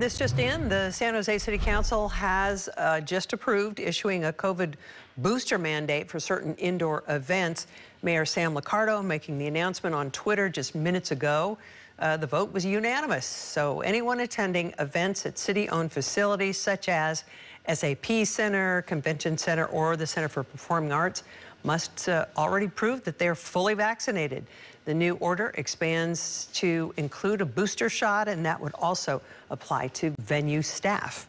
This just in, the San Jose City Council has uh, just approved issuing a COVID booster mandate for certain indoor events. Mayor Sam Liccardo making the announcement on Twitter just minutes ago. Uh, the vote was unanimous, so anyone attending events at city-owned facilities such as SAP Center, Convention Center, or the Center for Performing Arts must uh, already prove that they're fully vaccinated. The new order expands to include a booster shot, and that would also apply to venue staff.